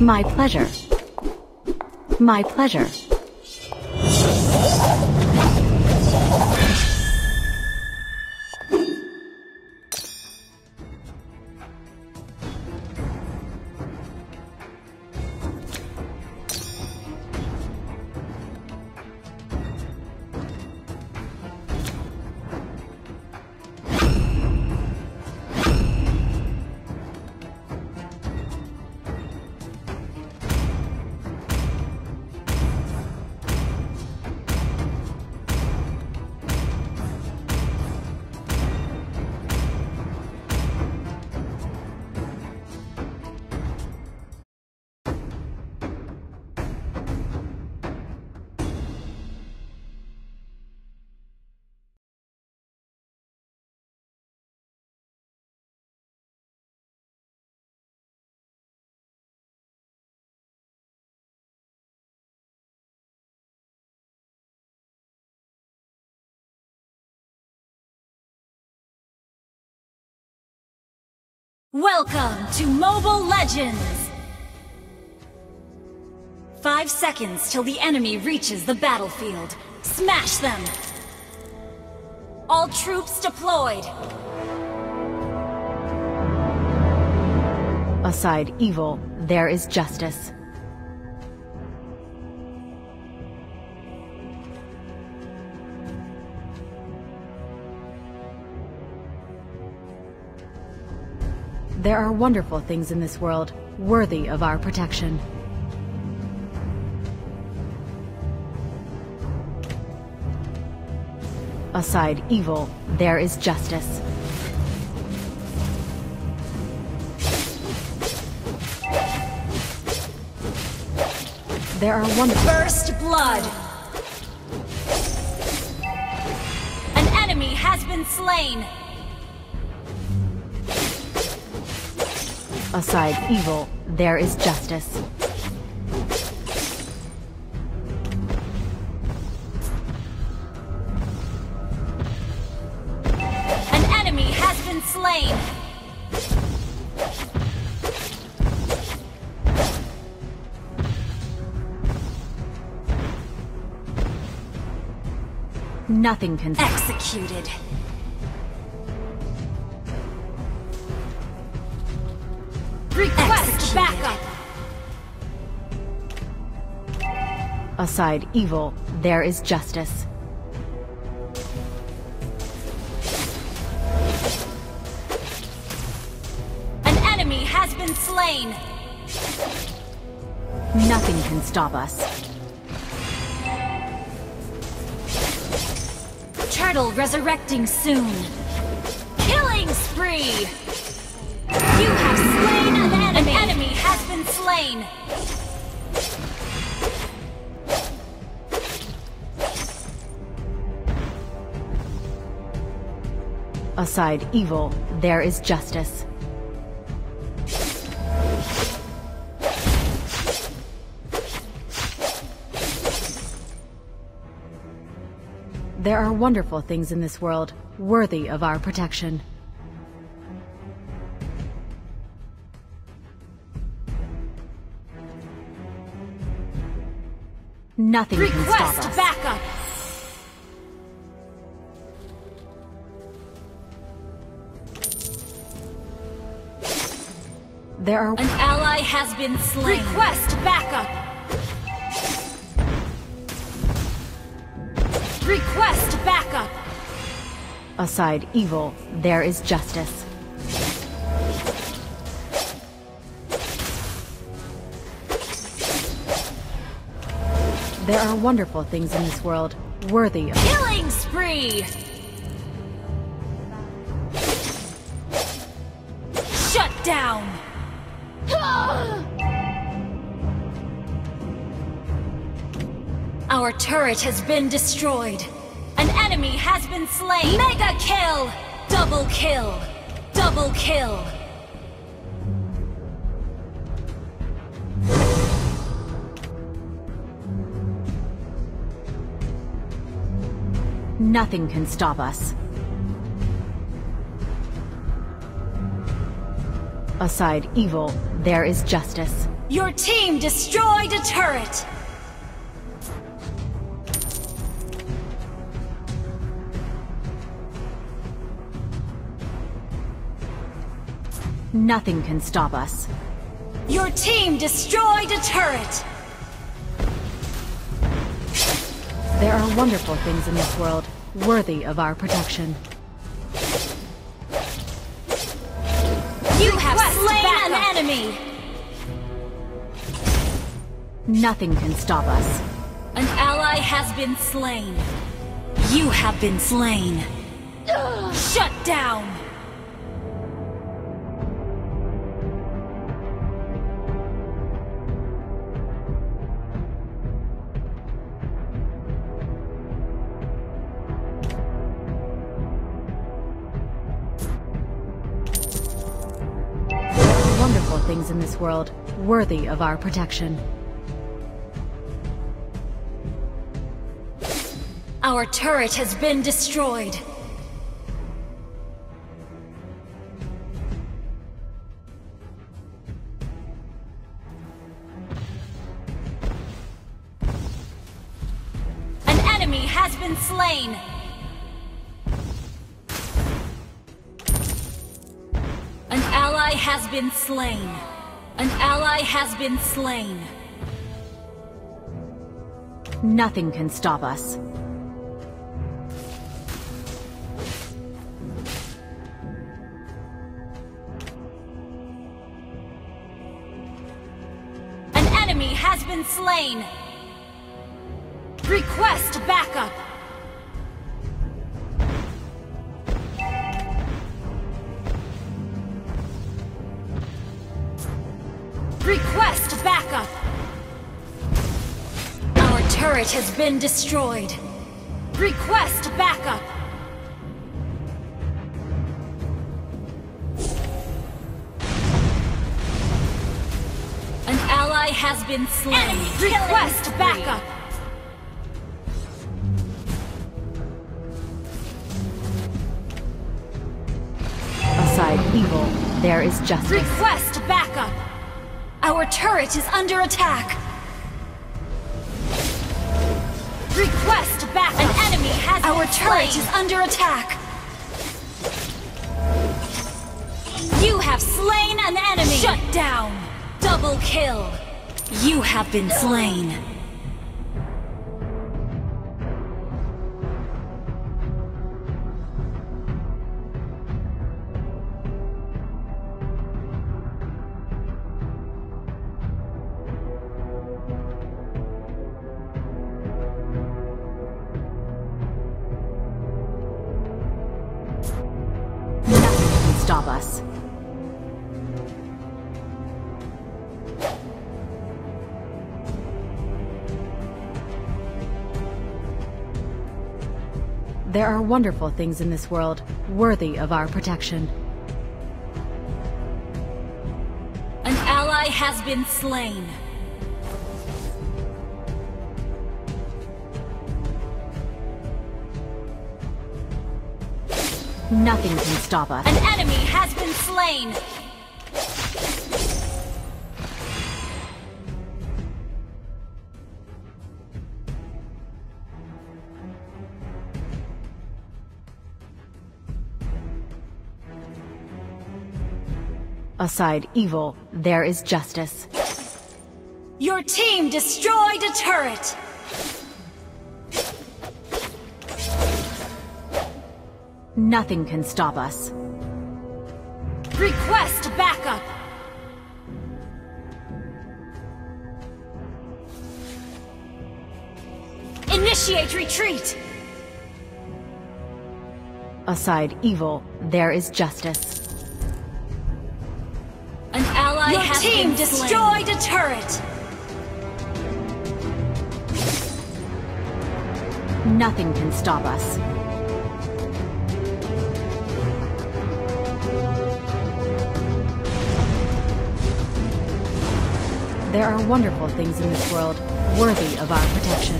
My pleasure. My pleasure. Welcome to Mobile Legends! Five seconds till the enemy reaches the battlefield. Smash them! All troops deployed! Aside evil, there is justice. There are wonderful things in this world, worthy of our protection. Aside evil, there is justice. There are wonderful... First blood! An enemy has been slain! Aside evil, there is justice. An enemy has been slain! Nothing can. Executed! Aside evil, there is justice. An enemy has been slain! Nothing can stop us. Turtle resurrecting soon! Killing spree! You have slain an enemy! An enemy has been slain! Aside evil, there is justice. There are wonderful things in this world, worthy of our protection. Nothing can stop Request us. There are An ally has been slain! Request backup! Request backup! aside evil, there is justice. There are wonderful things in this world, worthy of... Killing spree! Our turret has been destroyed. An enemy has been slain. Mega kill! Double kill! Double kill! Nothing can stop us. Aside evil, there is justice. Your team destroyed a turret! Nothing can stop us. Your team destroyed a turret! There are wonderful things in this world, worthy of our protection. You have slain an enemy! Nothing can stop us. An ally has been slain. You have been slain. Shut down! Things in this world, worthy of our protection. Our turret has been destroyed. An enemy has been slain! An ally has been slain. An ally has been slain. Nothing can stop us. An enemy has been slain. Request backup. Turret has been destroyed. Request backup. An ally has been slain. Enemy Request backup. Aside evil, there is justice. Request backup. Our turret is under attack. Request backup. An enemy has Our turret is under attack. You have slain an enemy. Shut down. Double kill. You have been slain. There are wonderful things in this world, worthy of our protection. An ally has been slain. Nothing can stop us. An enemy has been slain. Aside evil, there is justice. Your team destroyed a turret. Nothing can stop us. Request backup. Initiate retreat. Aside evil, there is justice. Team destroyed a turret. Nothing can stop us. There are wonderful things in this world, worthy of our protection.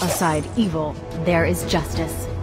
Aside evil, there is justice.